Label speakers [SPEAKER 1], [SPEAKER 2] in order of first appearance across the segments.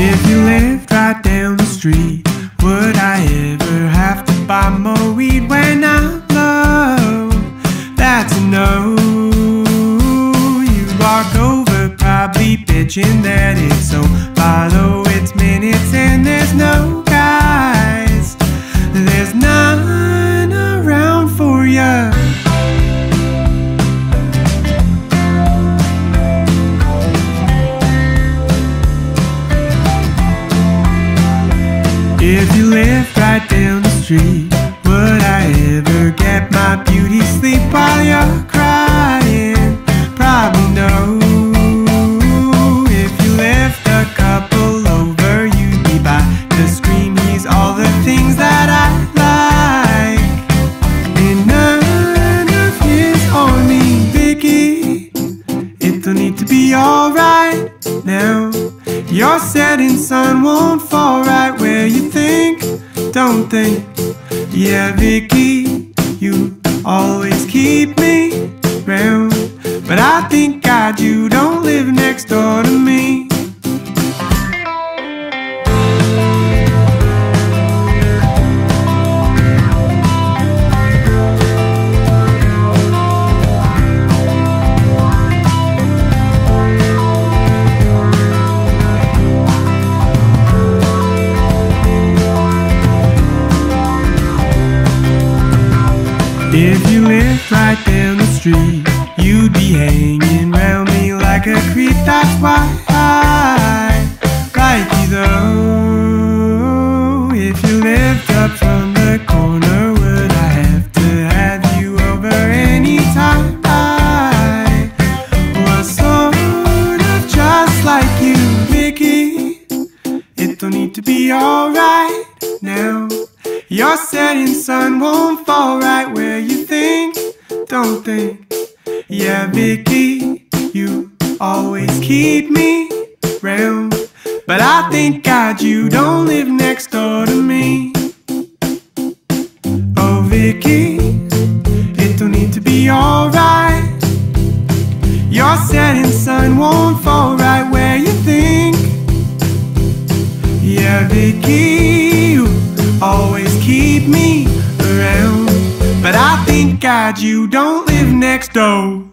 [SPEAKER 1] If you lived right down the street, would I ever have to buy more weed when I'm low? That's a no. You walk over, probably bitching that it's so follow its street, would I ever get my beauty sleep while you're crying? Probably no. If you lived a couple over, you'd be by to scream. He's all the things that I like, and none of his on me, Vickie. It'll need to be alright now. Your setting sun won't fall right where you think, don't think. Yeah, Vickie, you always keep me round. But I think God, you don't live next door to me. If you lived right down the street, you'd be hanging round me like a creep. That's why I like you though. If you lived up from the corner, would I have to have you over anytime? I was sort of just like you, Vickie. It don't need to be alright now. Your setting sun won't fall right Yeah, Vickie, you always keep me round. But I think God, you don't live next door to me. Oh, Vickie, it don't need to be alright. Your setting sun won't fall right where you think. Yeah, Vickie, you always keep me God, you don't live next door.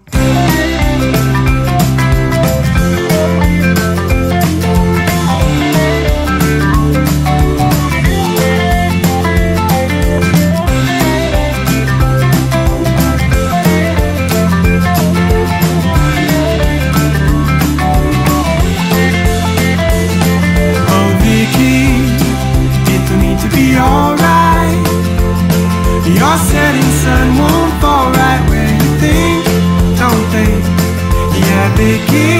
[SPEAKER 1] Oh, setting sun won't Yeah,